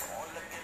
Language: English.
All the.